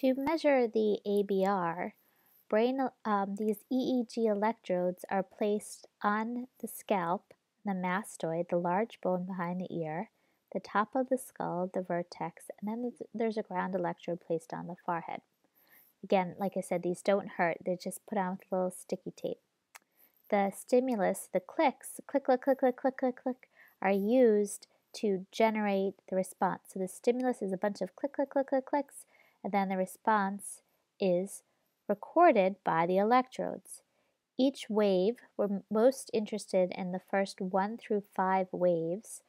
To measure the ABR, brain, um, these EEG electrodes are placed on the scalp, the mastoid, the large bone behind the ear, the top of the skull, the vertex, and then there's a ground electrode placed on the forehead. Again, like I said, these don't hurt. They're just put on with a little sticky tape. The stimulus, the clicks, click, click, click, click, click, click, click, are used to generate the response. So the stimulus is a bunch of click, click, click, click, clicks, then the response is recorded by the electrodes. Each wave, we're most interested in the first one through five waves,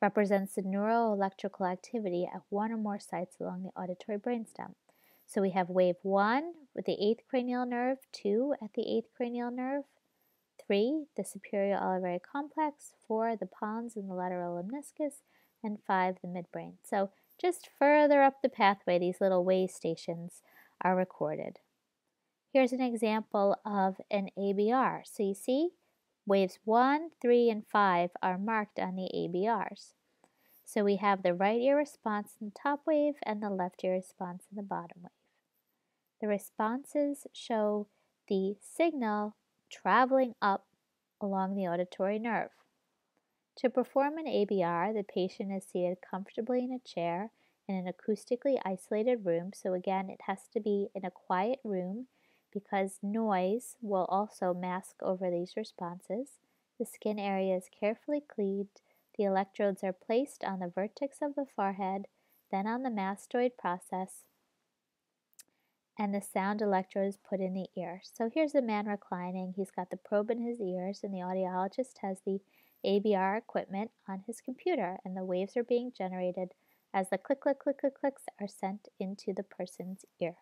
represents the neuroelectrical activity at one or more sites along the auditory brainstem. So we have wave one with the eighth cranial nerve, two at the eighth cranial nerve, three, the superior olivary complex, four, the pons and the lateral lemniscus, and five, the midbrain. So just further up the pathway, these little way stations are recorded. Here's an example of an ABR. So you see, waves 1, 3, and 5 are marked on the ABRs. So we have the right ear response in the top wave and the left ear response in the bottom wave. The responses show the signal traveling up along the auditory nerve. To perform an ABR, the patient is seated comfortably in a chair in an acoustically isolated room. So again, it has to be in a quiet room because noise will also mask over these responses. The skin area is carefully cleaned. The electrodes are placed on the vertex of the forehead, then on the mastoid process, and the sound electrode is put in the ear. So here's the man reclining. He's got the probe in his ears, and the audiologist has the ABR equipment on his computer, and the waves are being generated as the click, click, click, click, clicks are sent into the person's ear.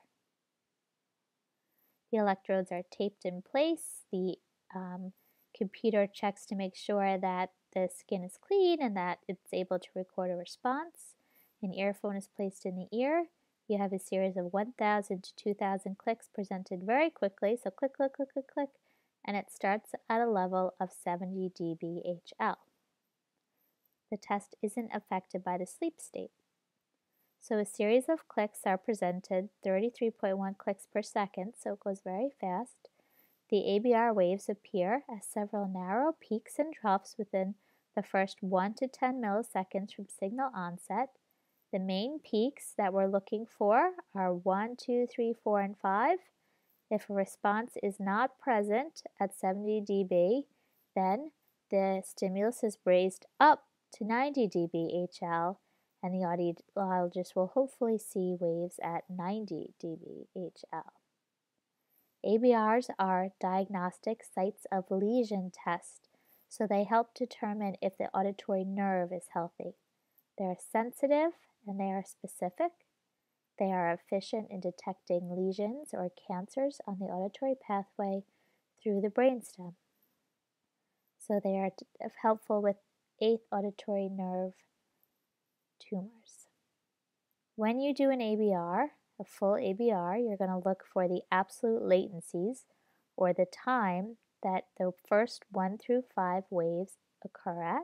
The electrodes are taped in place. The um, computer checks to make sure that the skin is clean and that it's able to record a response. An earphone is placed in the ear. You have a series of 1,000 to 2,000 clicks presented very quickly. So click, click, click, click, click, and it starts at a level of 70 dBHL. The test isn't affected by the sleep state. So a series of clicks are presented, 33.1 clicks per second, so it goes very fast. The ABR waves appear as several narrow peaks and troughs within the first 1 to 10 milliseconds from signal onset. The main peaks that we're looking for are 1, 2, 3, 4, and 5. If a response is not present at 70 dB, then the stimulus is raised up to 90 dB HL and the audiologist will hopefully see waves at 90 dB HL. ABRs are diagnostic sites of lesion test, so they help determine if the auditory nerve is healthy. They are sensitive and they are specific. They are efficient in detecting lesions or cancers on the auditory pathway through the brainstem. So they are uh, helpful with eighth auditory nerve tumors. When you do an ABR, a full ABR, you're going to look for the absolute latencies or the time that the first one through five waves occur at,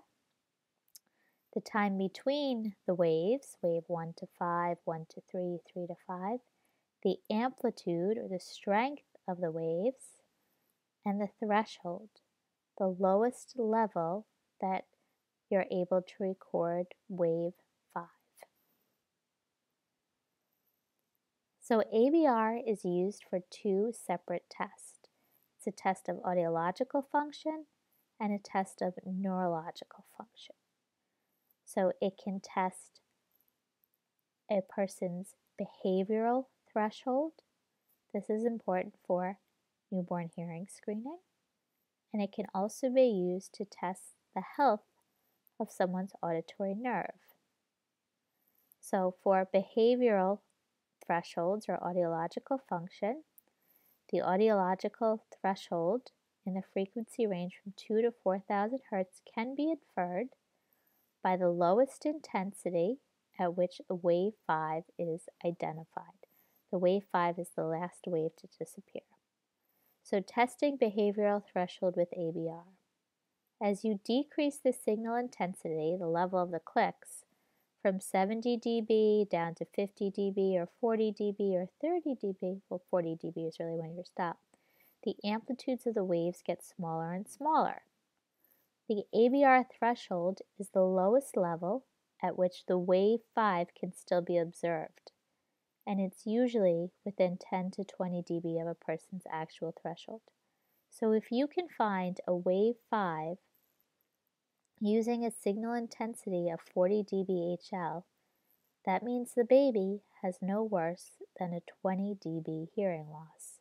the time between the waves, wave 1 to 5, 1 to 3, 3 to 5, the amplitude or the strength of the waves, and the threshold, the lowest level that you're able to record wave 5. So ABR is used for two separate tests. It's a test of audiological function and a test of neurological function. So it can test a person's behavioral threshold. This is important for newborn hearing screening. And it can also be used to test the health of someone's auditory nerve. So for behavioral thresholds or audiological function. The audiological threshold in the frequency range from 2 to 4000 Hz can be inferred by the lowest intensity at which wave 5 is identified. The wave 5 is the last wave to disappear. So testing behavioral threshold with ABR. As you decrease the signal intensity, the level of the clicks, from 70 dB down to 50 dB or 40 dB or 30 dB, well 40 dB is really when you stop, the amplitudes of the waves get smaller and smaller. The ABR threshold is the lowest level at which the wave 5 can still be observed, and it's usually within 10 to 20 dB of a person's actual threshold. So if you can find a wave 5 using a signal intensity of 40 dBHL, that means the baby has no worse than a 20 dB hearing loss,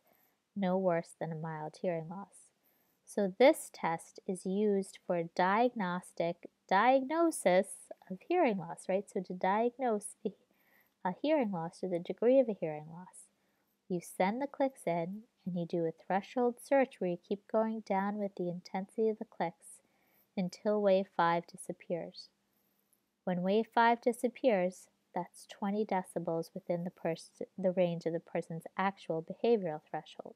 no worse than a mild hearing loss. So this test is used for a diagnostic diagnosis of hearing loss, right? So to diagnose a hearing loss or the degree of a hearing loss, you send the clicks in and you do a threshold search where you keep going down with the intensity of the clicks until wave 5 disappears. When wave 5 disappears, that's 20 decibels within the, the range of the person's actual behavioral threshold.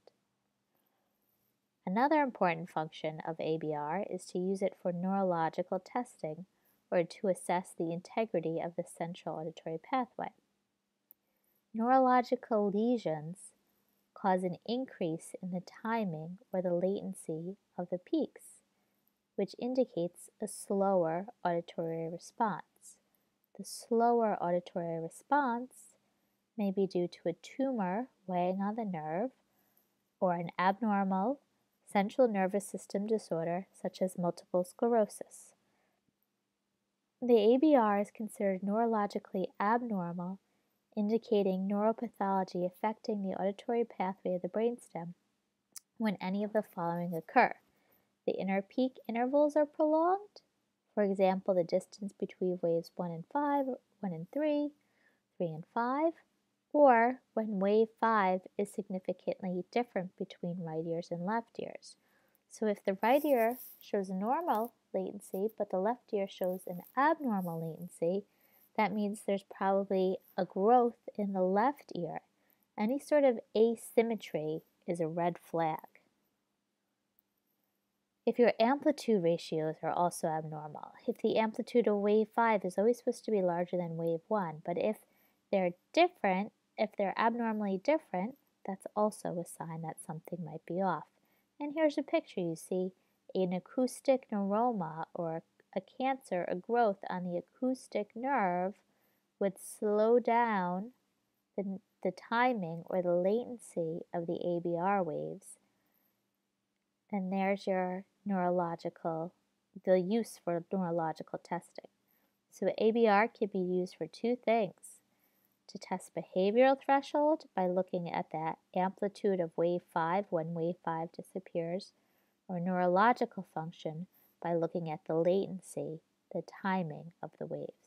Another important function of ABR is to use it for neurological testing or to assess the integrity of the central auditory pathway. Neurological lesions cause an increase in the timing or the latency of the peaks which indicates a slower auditory response. The slower auditory response may be due to a tumor weighing on the nerve or an abnormal central nervous system disorder such as multiple sclerosis. The ABR is considered neurologically abnormal, indicating neuropathology affecting the auditory pathway of the brainstem when any of the following occur the inner peak intervals are prolonged. For example, the distance between waves 1 and 5, 1 and 3, 3 and 5, or when wave 5 is significantly different between right ears and left ears. So if the right ear shows a normal latency, but the left ear shows an abnormal latency, that means there's probably a growth in the left ear. Any sort of asymmetry is a red flag. If your amplitude ratios are also abnormal, if the amplitude of wave 5 is always supposed to be larger than wave 1, but if they're different, if they're abnormally different, that's also a sign that something might be off. And here's a picture you see an acoustic neuroma or a cancer, a growth on the acoustic nerve would slow down the, the timing or the latency of the ABR waves. And there's your neurological, the use for neurological testing. So ABR can be used for two things. To test behavioral threshold by looking at that amplitude of wave 5 when wave 5 disappears, or neurological function by looking at the latency, the timing of the waves.